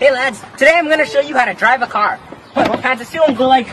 Hey lads, today I'm gonna show you how to drive a car. What on pants of steel and go like...